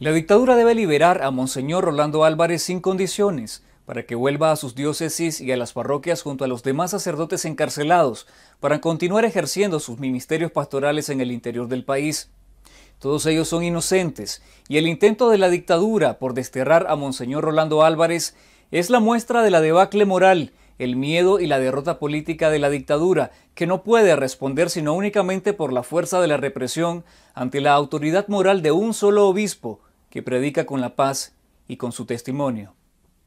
La dictadura debe liberar a Monseñor Rolando Álvarez sin condiciones para que vuelva a sus diócesis y a las parroquias junto a los demás sacerdotes encarcelados para continuar ejerciendo sus ministerios pastorales en el interior del país. Todos ellos son inocentes y el intento de la dictadura por desterrar a Monseñor Rolando Álvarez es la muestra de la debacle moral, el miedo y la derrota política de la dictadura, que no puede responder sino únicamente por la fuerza de la represión ante la autoridad moral de un solo obispo, que predica con la paz y con su testimonio.